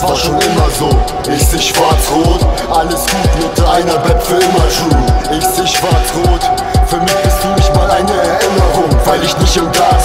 das war schon immer so. Ich seh schwarz-rot, alles gut mit einer bleibt für immer true Ich seh schwarz-rot, für mich bist du nicht mal eine Erinnerung Weil ich nicht im Garten